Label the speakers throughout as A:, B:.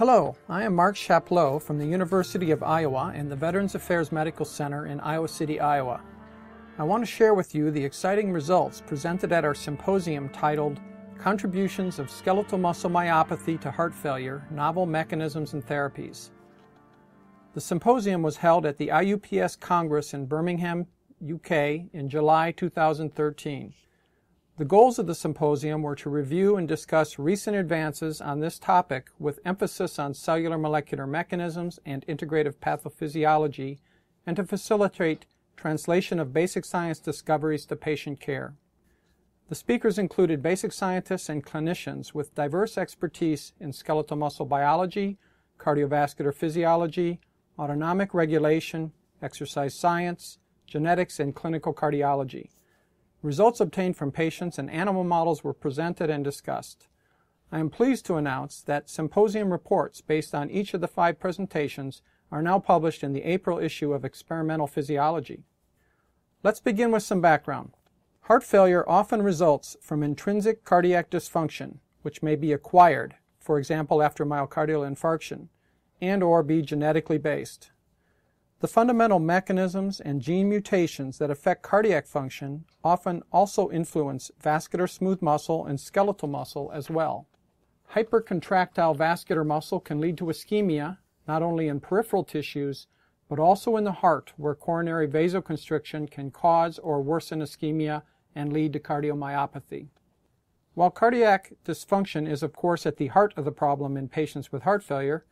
A: Hello, I am Mark Chapleau from the University of Iowa and the Veterans Affairs Medical Center in Iowa City, Iowa. I want to share with you the exciting results presented at our symposium titled Contributions of Skeletal Muscle Myopathy to Heart Failure Novel Mechanisms and Therapies. The symposium was held at the IUPS Congress in Birmingham, UK in July 2013. The goals of the symposium were to review and discuss recent advances on this topic with emphasis on cellular molecular mechanisms and integrative pathophysiology and to facilitate translation of basic science discoveries to patient care. The speakers included basic scientists and clinicians with diverse expertise in skeletal muscle biology, cardiovascular physiology, autonomic regulation, exercise science, genetics, and clinical cardiology. Results obtained from patients and animal models were presented and discussed. I am pleased to announce that symposium reports based on each of the five presentations are now published in the April issue of Experimental Physiology. Let's begin with some background. Heart failure often results from intrinsic cardiac dysfunction, which may be acquired, for example after myocardial infarction, and or be genetically based. The fundamental mechanisms and gene mutations that affect cardiac function often also influence vascular smooth muscle and skeletal muscle as well. Hypercontractile vascular muscle can lead to ischemia, not only in peripheral tissues, but also in the heart, where coronary vasoconstriction can cause or worsen ischemia and lead to cardiomyopathy. While cardiac dysfunction is, of course, at the heart of the problem in patients with heart failure,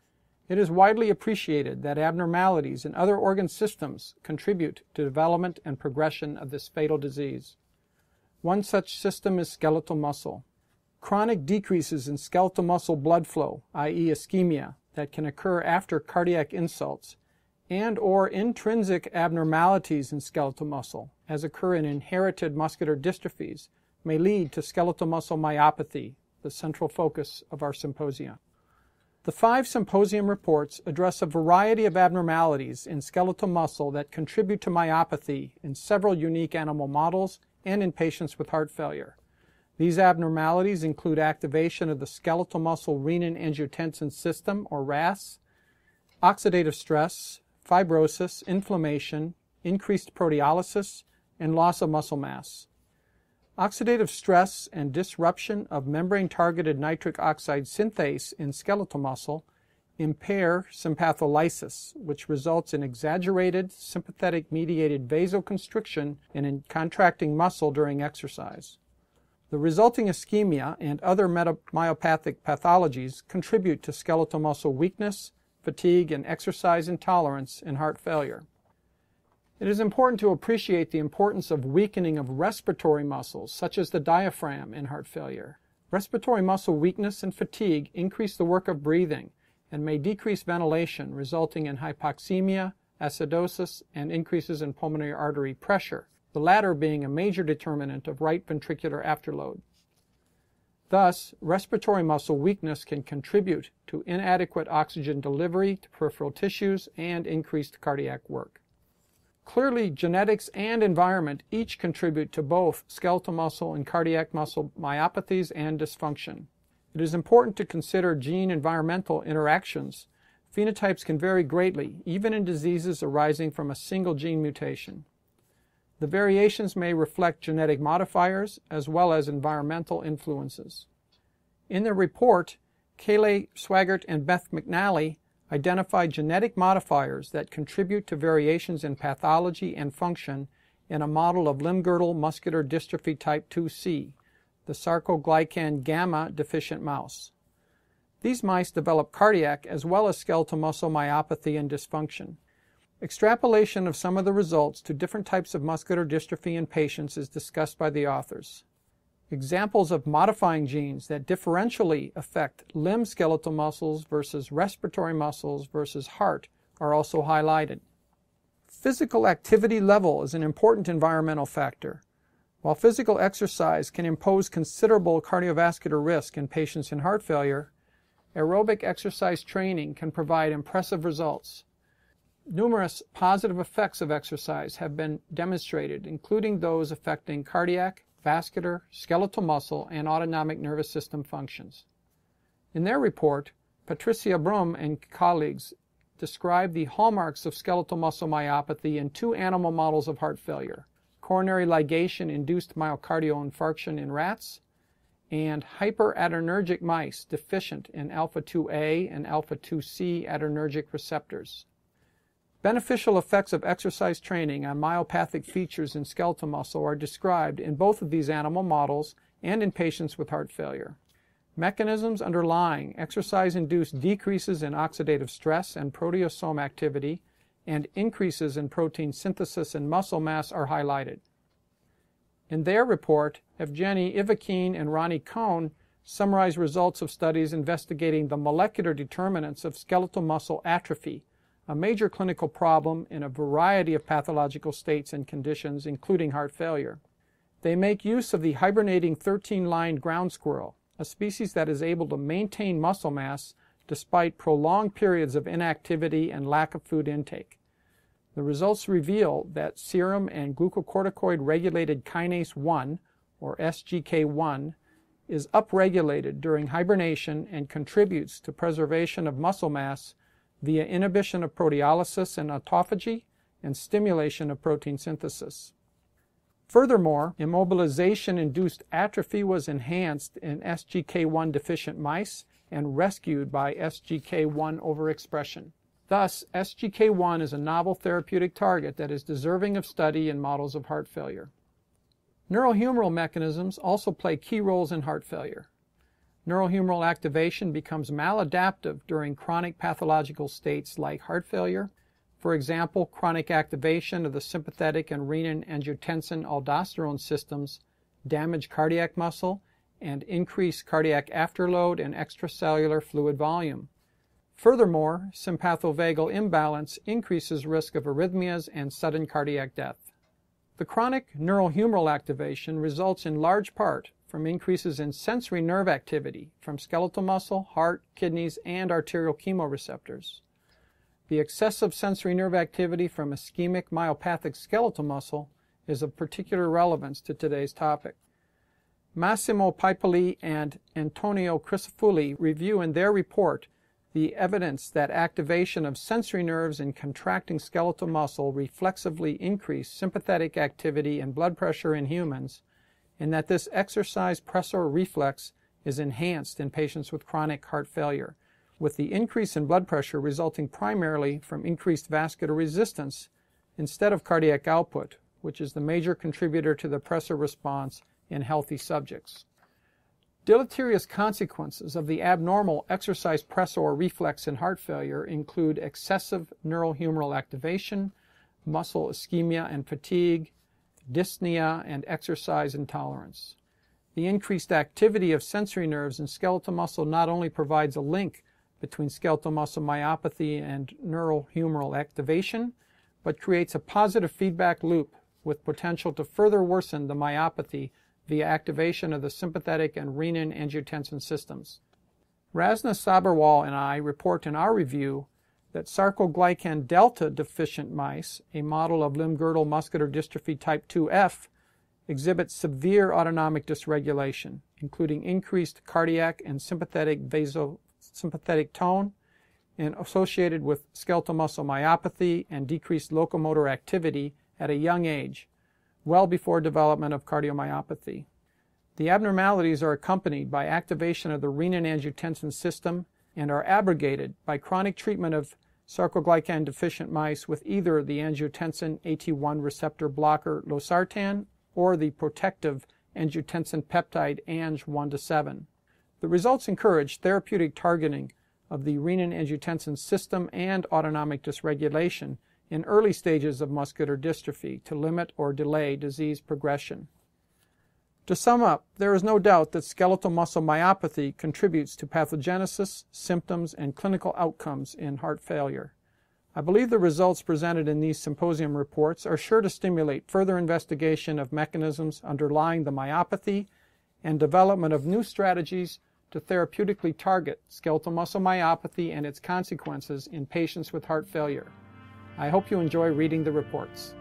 A: it is widely appreciated that abnormalities in other organ systems contribute to development and progression of this fatal disease. One such system is skeletal muscle. Chronic decreases in skeletal muscle blood flow, i.e. ischemia, that can occur after cardiac insults, and or intrinsic abnormalities in skeletal muscle, as occur in inherited muscular dystrophies, may lead to skeletal muscle myopathy, the central focus of our symposium. The five symposium reports address a variety of abnormalities in skeletal muscle that contribute to myopathy in several unique animal models and in patients with heart failure. These abnormalities include activation of the skeletal muscle renin-angiotensin system, or RAS, oxidative stress, fibrosis, inflammation, increased proteolysis, and loss of muscle mass. Oxidative stress and disruption of membrane-targeted nitric oxide synthase in skeletal muscle impair sympatholysis, which results in exaggerated sympathetic-mediated vasoconstriction and in contracting muscle during exercise. The resulting ischemia and other myopathic pathologies contribute to skeletal muscle weakness, fatigue, and exercise intolerance in heart failure. It is important to appreciate the importance of weakening of respiratory muscles, such as the diaphragm in heart failure. Respiratory muscle weakness and fatigue increase the work of breathing and may decrease ventilation, resulting in hypoxemia, acidosis, and increases in pulmonary artery pressure, the latter being a major determinant of right ventricular afterload. Thus, respiratory muscle weakness can contribute to inadequate oxygen delivery to peripheral tissues and increased cardiac work. Clearly, genetics and environment each contribute to both skeletal muscle and cardiac muscle myopathies and dysfunction. It is important to consider gene environmental interactions. Phenotypes can vary greatly, even in diseases arising from a single gene mutation. The variations may reflect genetic modifiers as well as environmental influences. In their report, Kayleigh Swaggart and Beth McNally identify genetic modifiers that contribute to variations in pathology and function in a model of limb-girdle muscular dystrophy type 2C, the sarcoglycan gamma deficient mouse. These mice develop cardiac as well as skeletal muscle myopathy and dysfunction. Extrapolation of some of the results to different types of muscular dystrophy in patients is discussed by the authors. Examples of modifying genes that differentially affect limb skeletal muscles versus respiratory muscles versus heart are also highlighted. Physical activity level is an important environmental factor. While physical exercise can impose considerable cardiovascular risk in patients in heart failure, aerobic exercise training can provide impressive results. Numerous positive effects of exercise have been demonstrated, including those affecting cardiac, vascular, skeletal muscle, and autonomic nervous system functions. In their report, Patricia Brum and colleagues described the hallmarks of skeletal muscle myopathy in two animal models of heart failure coronary ligation induced myocardial infarction in rats and hyperadrenergic mice deficient in alpha 2A and alpha 2C adrenergic receptors. Beneficial effects of exercise training on myopathic features in skeletal muscle are described in both of these animal models and in patients with heart failure. Mechanisms underlying exercise-induced decreases in oxidative stress and proteasome activity and increases in protein synthesis and muscle mass are highlighted. In their report, Evgeny Ivakine and Ronnie Cohn summarize results of studies investigating the molecular determinants of skeletal muscle atrophy, a major clinical problem in a variety of pathological states and conditions, including heart failure. They make use of the hibernating 13-lined ground squirrel, a species that is able to maintain muscle mass despite prolonged periods of inactivity and lack of food intake. The results reveal that serum and glucocorticoid regulated kinase 1, or SGK1, is upregulated during hibernation and contributes to preservation of muscle mass via inhibition of proteolysis and autophagy and stimulation of protein synthesis. Furthermore, immobilization-induced atrophy was enhanced in SGK1 deficient mice and rescued by SGK1 overexpression. Thus, SGK1 is a novel therapeutic target that is deserving of study in models of heart failure. Neurohumoral mechanisms also play key roles in heart failure. Neurohumoral activation becomes maladaptive during chronic pathological states like heart failure, for example, chronic activation of the sympathetic and renin-angiotensin aldosterone systems damage cardiac muscle and increase cardiac afterload and extracellular fluid volume. Furthermore, sympathovagal imbalance increases risk of arrhythmias and sudden cardiac death. The chronic neurohumoral activation results in large part from increases in sensory nerve activity from skeletal muscle, heart, kidneys, and arterial chemoreceptors. The excessive sensory nerve activity from ischemic myopathic skeletal muscle is of particular relevance to today's topic. Massimo Piepoli and Antonio Crisafulli review in their report the evidence that activation of sensory nerves in contracting skeletal muscle reflexively increase sympathetic activity and blood pressure in humans, and that this exercise pressor reflex is enhanced in patients with chronic heart failure with the increase in blood pressure resulting primarily from increased vascular resistance instead of cardiac output, which is the major contributor to the pressor response in healthy subjects. Deleterious consequences of the abnormal exercise pressor reflex in heart failure include excessive neurohumoral activation, muscle ischemia and fatigue, dyspnea, and exercise intolerance. The increased activity of sensory nerves in skeletal muscle not only provides a link between skeletal muscle myopathy and neurohumoral activation, but creates a positive feedback loop with potential to further worsen the myopathy via activation of the sympathetic and renin-angiotensin systems. Rasna Sabharwal and I report in our review that sarcoglycan delta deficient mice, a model of limb-girdle muscular dystrophy type 2F, exhibit severe autonomic dysregulation, including increased cardiac and sympathetic vaso sympathetic tone and associated with skeletal muscle myopathy and decreased locomotor activity at a young age, well before development of cardiomyopathy. The abnormalities are accompanied by activation of the renin-angiotensin system and are abrogated by chronic treatment of sarcoglycan deficient mice with either the angiotensin AT1 receptor blocker losartan or the protective angiotensin peptide ANG 1 to 7. The results encourage therapeutic targeting of the renin-angiotensin system and autonomic dysregulation in early stages of muscular dystrophy to limit or delay disease progression. To sum up, there is no doubt that skeletal muscle myopathy contributes to pathogenesis, symptoms, and clinical outcomes in heart failure. I believe the results presented in these symposium reports are sure to stimulate further investigation of mechanisms underlying the myopathy and development of new strategies to therapeutically target skeletal muscle myopathy and its consequences in patients with heart failure. I hope you enjoy reading the reports.